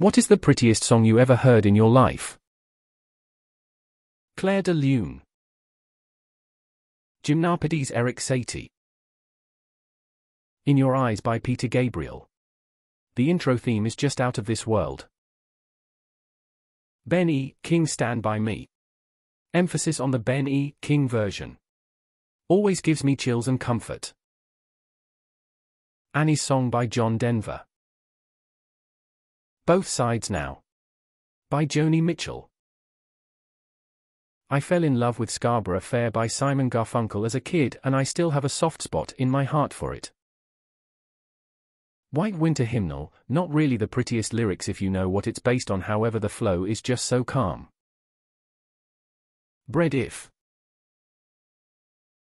What is the prettiest song you ever heard in your life? Clair de Lune. Gymnopédies Erik Satie. In Your Eyes by Peter Gabriel. The intro theme is just out of this world. Ben E. King Stand By Me. Emphasis on the Ben E. King version. Always gives me chills and comfort. Annie's Song by John Denver. Both Sides Now. By Joni Mitchell. I fell in love with Scarborough Fair by Simon Garfunkel as a kid and I still have a soft spot in my heart for it. White Winter Hymnal, not really the prettiest lyrics if you know what it's based on however the flow is just so calm. Bread If.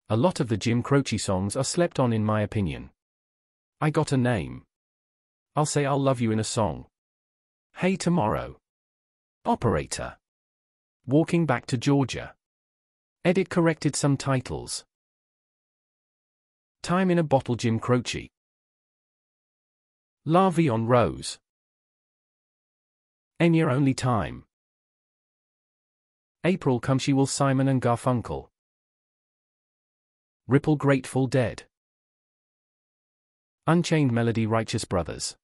A lot of the Jim Croce songs are slept on in my opinion. I got a name. I'll say I'll love you in a song. Hey tomorrow. Operator. Walking back to Georgia. Edit corrected some titles. Time in a bottle Jim Croce. La on Rose. Enya Only Time. April Come She Will Simon and Garfunkel. Ripple Grateful Dead. Unchained Melody Righteous Brothers.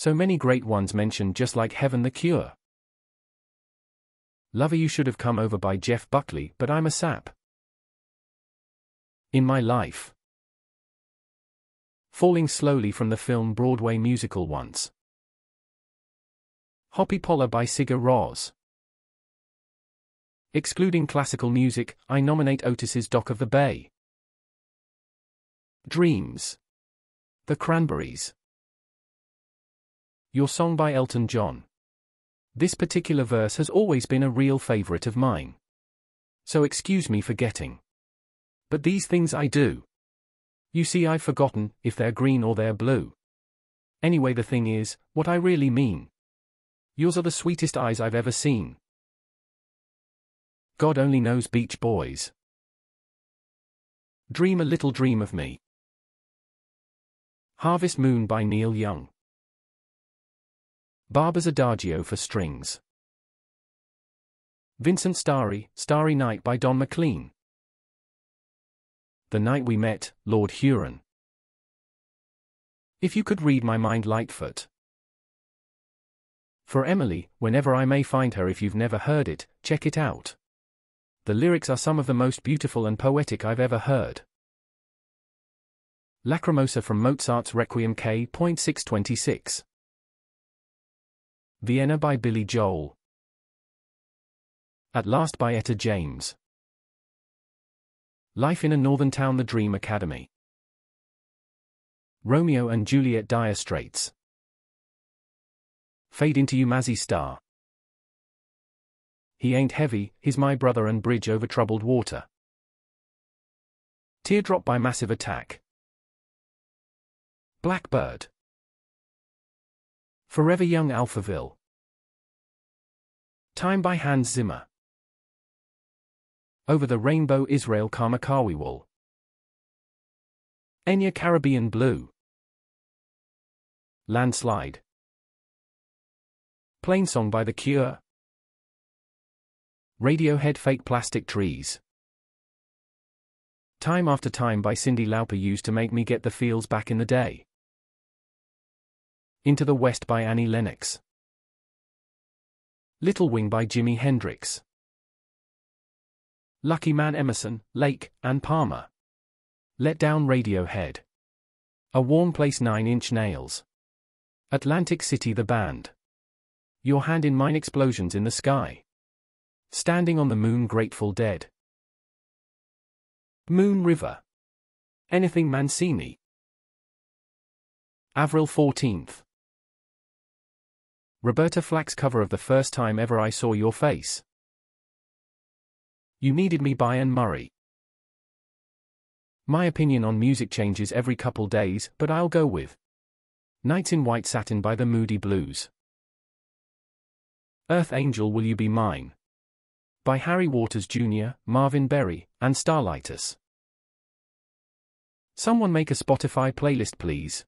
So many great ones mentioned just like Heaven the Cure. Lover You Should Have Come Over by Jeff Buckley, but I'm a sap. In My Life. Falling Slowly from the film Broadway musical Once. Hoppípolla by Sigur Rós. Excluding classical music, I nominate Otis's Dock of the Bay. Dreams. The Cranberries. Your Song by Elton John. This particular verse has always been a real favorite of mine. So excuse me for getting. But these things I do. You see, I've forgotten if they're green or they're blue. Anyway, the thing is, what I really mean. Yours are the sweetest eyes I've ever seen. God only knows Beach Boys. Dream a little dream of me. Harvest Moon by Neil Young. Barber's Adagio for Strings. Vincent Starry, Starry Night by Don McLean. The Night We Met, Lord Huron. If you could read my mind, Lightfoot. For Emily, whenever I may find her, if you've never heard it, check it out. The lyrics are some of the most beautiful and poetic I've ever heard. Lacrimosa from Mozart's Requiem K.626. Vienna by Billy Joel. At Last by Etta James. Life in a Northern Town The Dream Academy. Romeo and Juliet Dire Straits. Fade into You Mazzy Star. He Ain't Heavy, He's My Brother and Bridge Over Troubled Water. Teardrop by Massive Attack. Blackbird. Forever Young Alphaville. Time by Hans Zimmer. Over the Rainbow Israel Kamakawiwo'ole. Enya Caribbean Blue. Landslide. Plainsong by The Cure. Radiohead Fake Plastic Trees. Time After Time by Cyndi Lauper used to make me get the feels back in the day. Into the West by Annie Lennox. Little Wing by Jimi Hendrix. Lucky Man Emerson, Lake, and Palmer. Let Down Radiohead. A Warm Place 9 Inch Nails. Atlantic City The Band. Your Hand in Mine Explosions in the Sky. Standing on the Moon Grateful Dead. Moon River. Anything Mancini. Avril 14th. Roberta Flack's cover of the first time ever I saw your face. You Needed Me by Anne Murray. My opinion on music changes every couple days, but I'll go with Nights in White Satin by the Moody Blues. Earth Angel Will You Be Mine? By Harry Waters Jr., Marvin Berry, and Starlighters. Someone make a Spotify playlist please.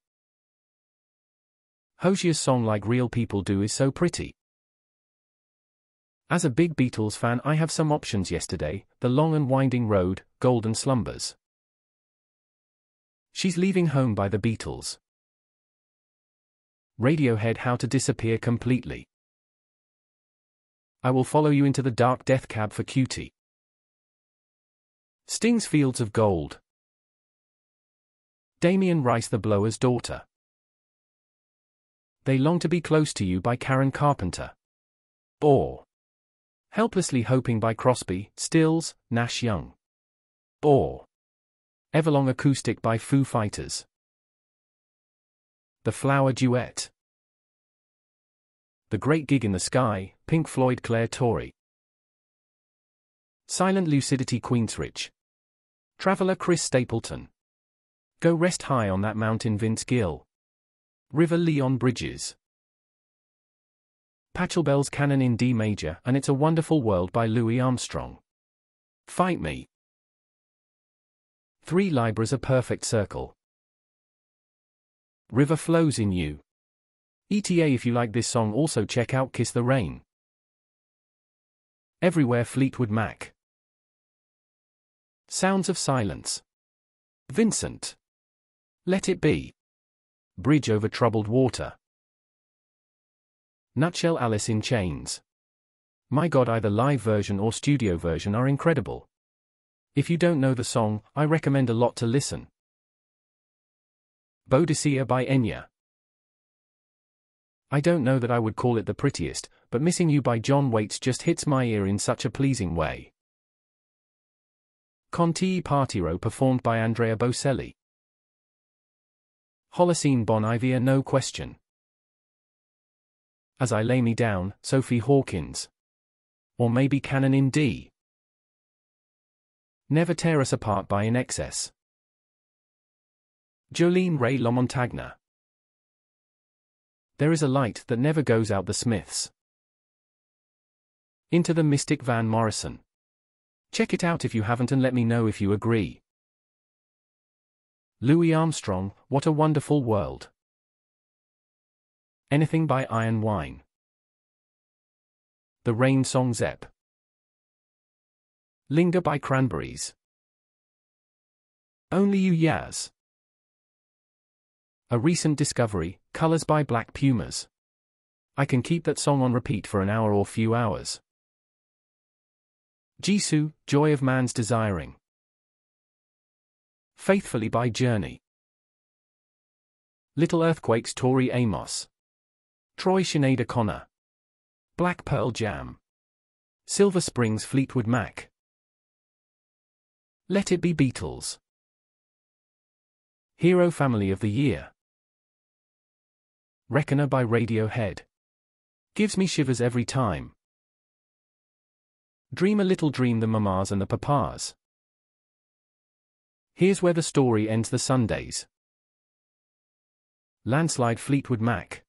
Hozier's song Like Real People Do is so pretty. As a big Beatles fan I have some options yesterday, The Long and Winding Road, Golden Slumbers. She's Leaving Home by the Beatles. Radiohead How to Disappear Completely. I will follow you into the dark death cab for cutie. Sting's Fields of Gold. Damien Rice the Blower's Daughter. They Long to Be Close to You by Karen Carpenter. Or Helplessly Hoping by Crosby, Stills, Nash Young. Or Everlong Acoustic by Foo Fighters. The Flower Duet. The Great Gig in the Sky, Pink Floyd Clare Torry. Silent Lucidity Queensrÿche. Traveller Chris Stapleton. Go Rest High on That Mountain Vince Gill. River Leon Bridges. Pachelbel's Canon in D major and It's a Wonderful World by Louis Armstrong. Fight Me. Three Libras a perfect circle. River flows in you. ETA if you like this song also check out Kiss the Rain. Everywhere Fleetwood Mac. Sounds of Silence. Vincent. Let It Be. Bridge over Troubled Water. Nutshell Alice in Chains. My god, either live version or studio version are incredible. If you don't know the song, I recommend a lot to listen. Boadicea by Enya. I don't know that I would call it the prettiest, but Missing You by John Waite just hits my ear in such a pleasing way. Con Te Partiro performed by Andrea Bocelli. Holocene Bon No Question. As I Lay Me Down, Sophie Hawkins. Or maybe Canon in D. Never Tear Us Apart by INXS. Jolene Ray LaMontagne. There is a light that never goes out the Smiths. Into the Mystic Van Morrison. Check it out if you haven't and let me know if you agree. Louis Armstrong, What a Wonderful World. Anything by Iron Wine. The Rain Song Zepp. Linger by Cranberries. Only You Yaz. A recent discovery, Colors by Black Pumas. I can keep that song on repeat for an hour or few hours. Jesu, Joy of Man's Desiring. Faithfully by Journey. Little Earthquakes Tori Amos. Troy Sinead O'Connor. Black Pearl Jam. Silver Springs Fleetwood Mac. Let It Be Beatles. Hero Family of the Year. Reckoner by Radiohead. Gives me shivers every time. Dream a Little Dream the Mamas and the Papas. Here's where the story ends the Sundays. Landslide Fleetwood Mac.